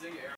sing air.